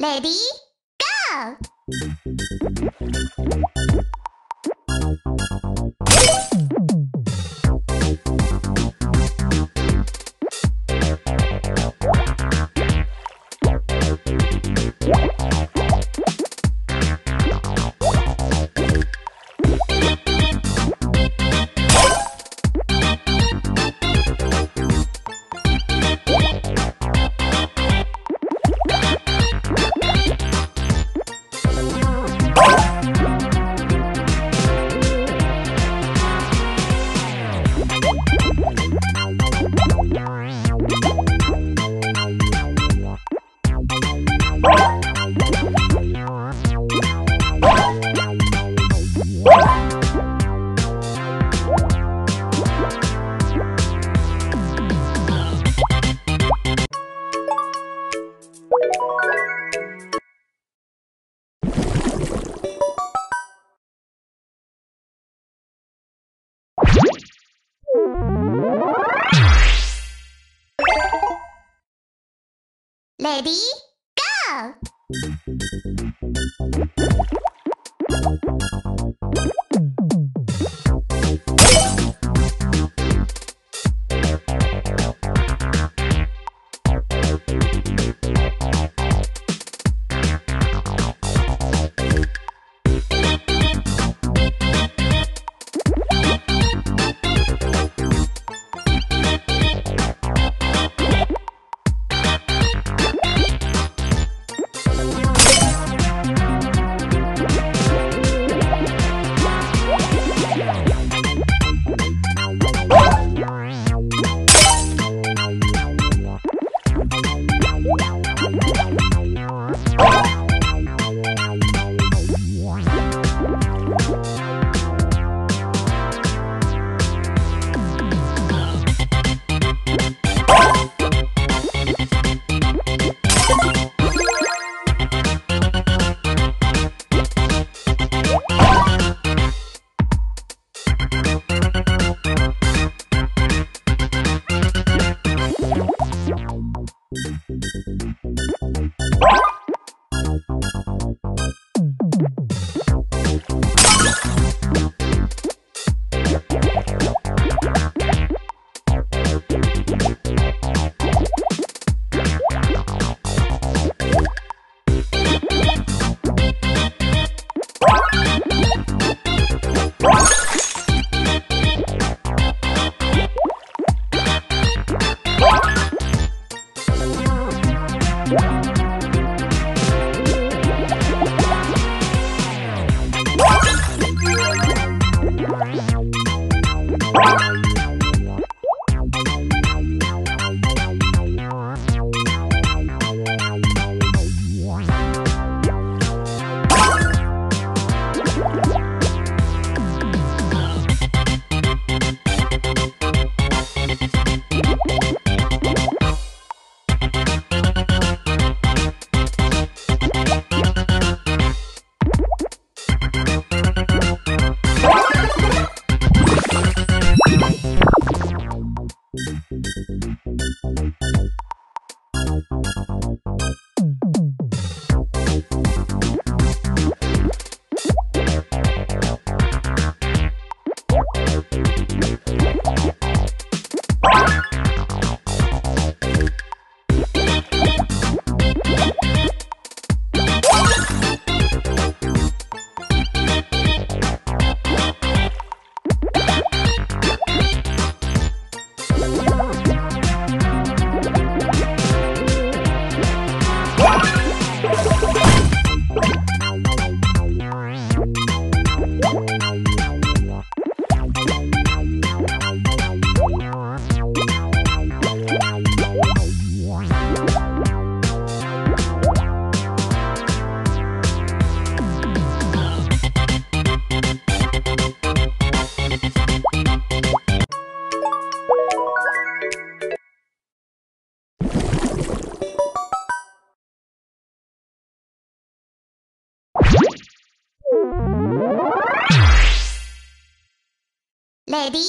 Ready, go! Ready, go! Ready,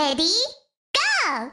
Ready? Go!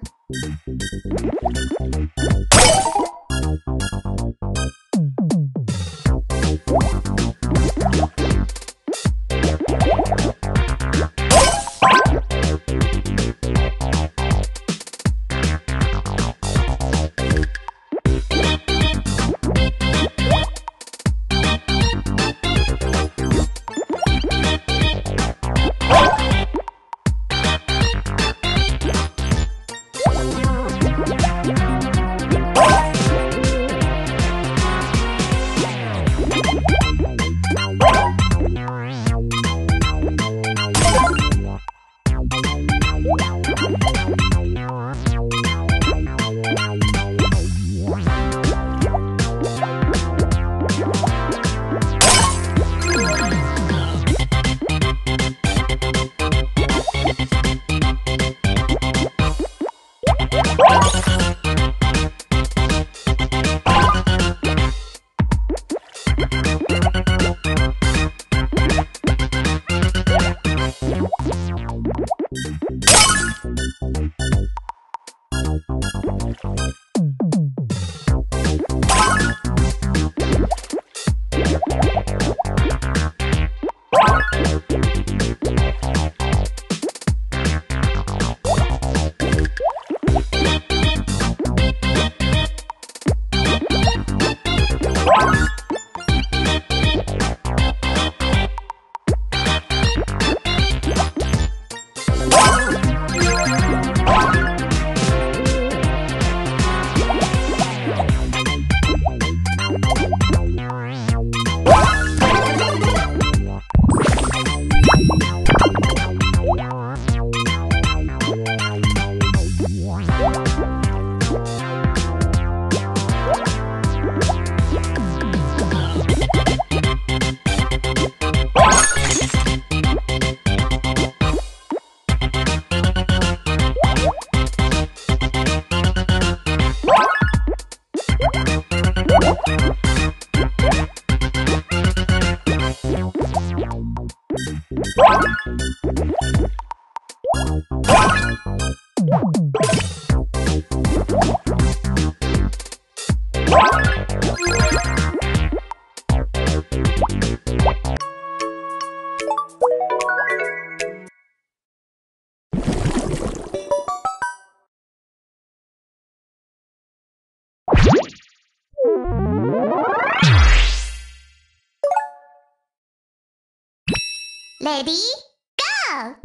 Ready, go!